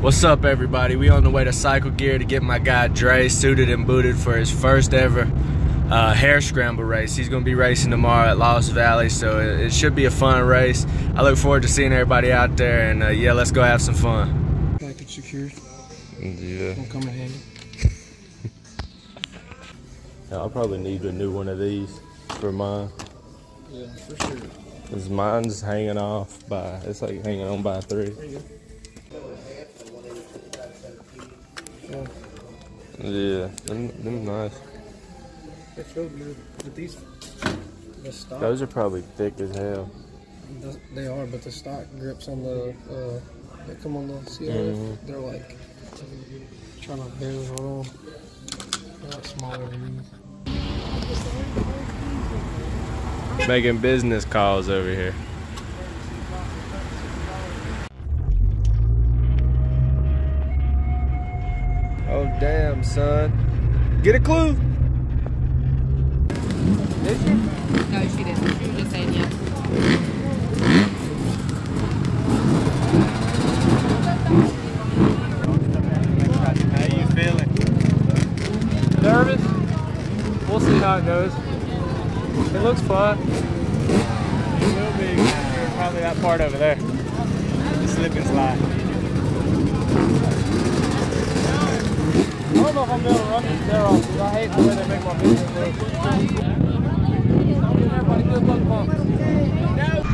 What's up, everybody? We on the way to Cycle Gear to get my guy Dre suited and booted for his first ever uh, hare scramble race. He's going to be racing tomorrow at Lost Valley, so it, it, should be a fun race. I look forward to seeing everybody out there, and uh, yeah, let's go have some fun. Package secured. Yeah. Won't come in handy. yeah. I'll probably need a new one of these for mine. Yeah, for sure. Cause mine's hanging off by, it's like hanging on by three. Yeah. Yeah, them, them nice. They feel good. But these, the stock. Those are probably thick as hell. They are, but the stock grips on the, uh, that come on the CRF, mm -hmm. they're like trying to barely on. They're like smaller than these. Making business calls over here. Damn, son. Get a clue. Did she? No, she didn't. She was just saying yes. How you feeling? Nervous. We'll see how it goes. It looks fun. It will be. Probably that part over there. The slip and slide. Don't know if I'm to run these there off because I hate the way they make my videos look. Everybody good luck bumps.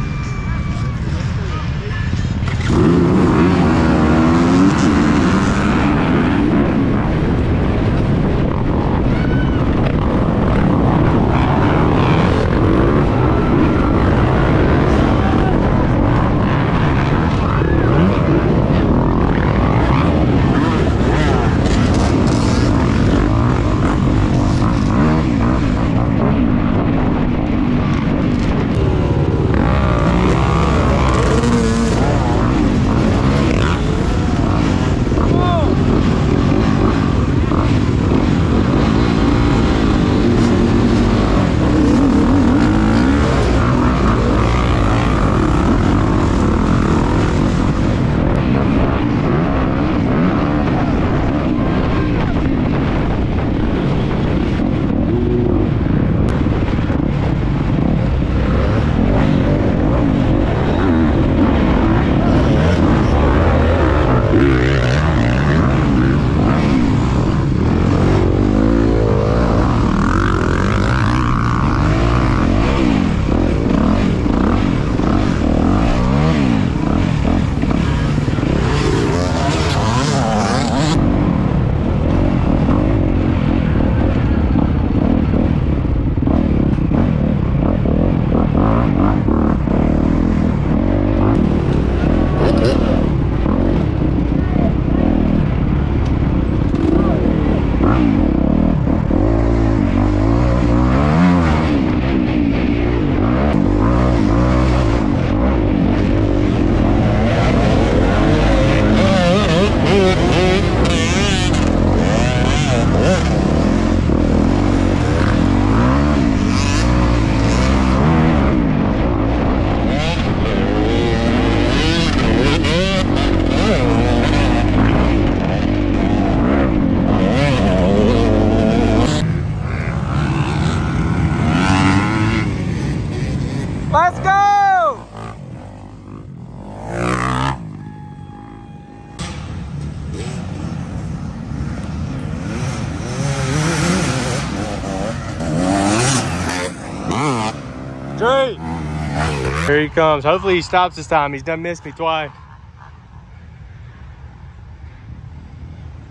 Here he comes. Hopefully he stops this time. He's done missed me twice.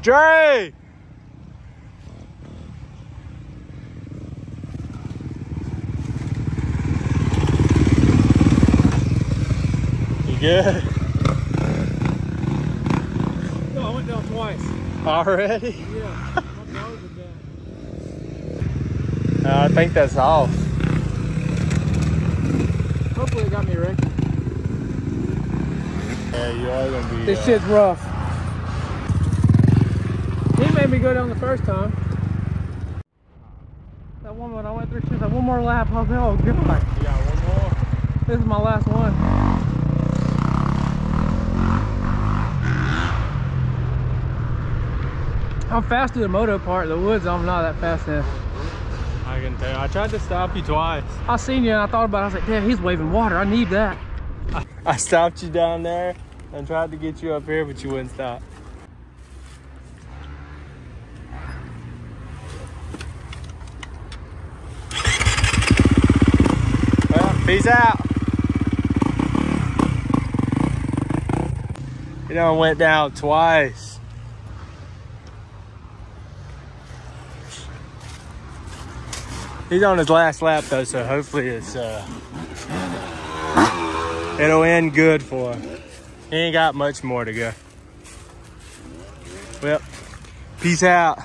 Dre! You good? No, I went down twice. Already? Yeah. uh, I think that's off. Hopefully it got me right. Yeah, you are gonna be. This uh, shit's rough. He made me go down the first time. That one when I went through, she was like, one more lap. I was like, oh god. Yeah, one more. This is my last one. I'm fast to the moto part. The woods, I'm not that fast in. I can. Uh, I tried to stop you twice. I seen you and I thought about it. I was like, damn, he's waving water. I need that. I stopped you down there and tried to get you up here, but you wouldn't stop. Well, peace out. You know, I went down twice. He's on his last lap though, so hopefully it's uh it'll end good for him. He ain't got much more to go. Well, peace out.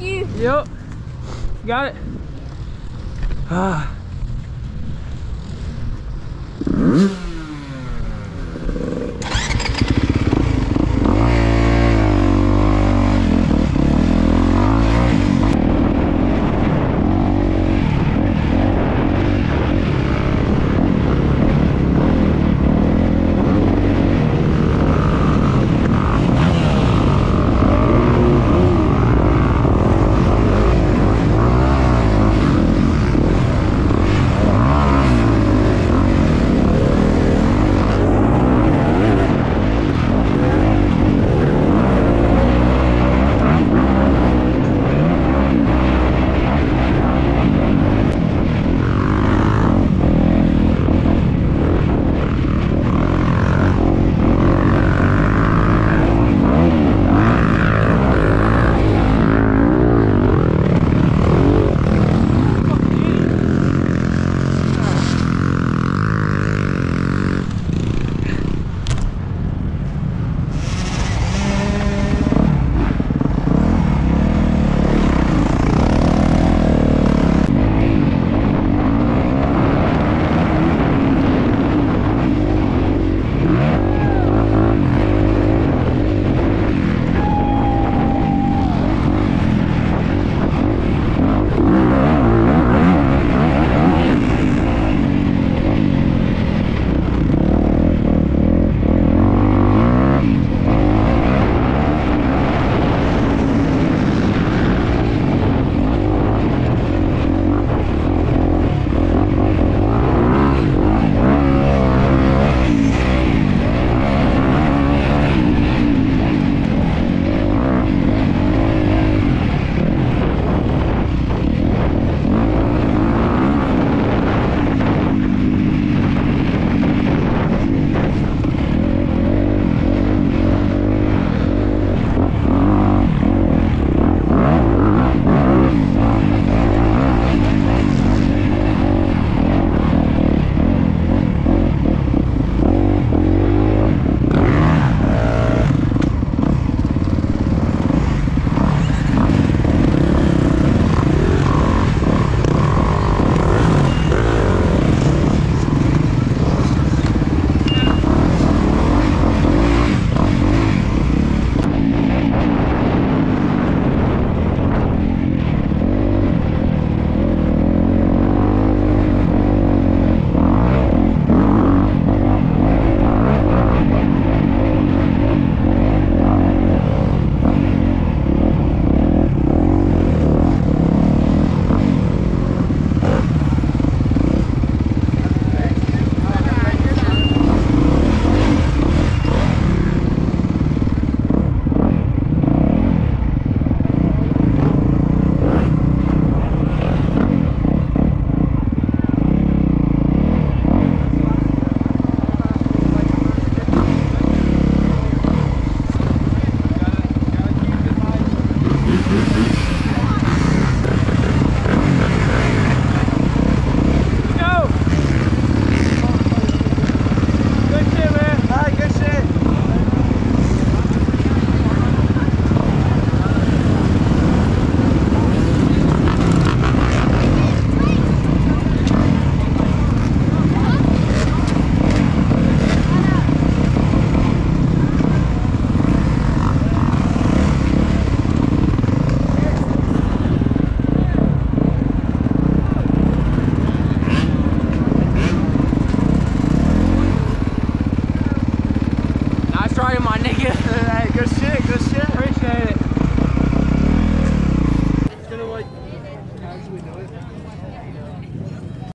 You. Yep. Got it. Ah.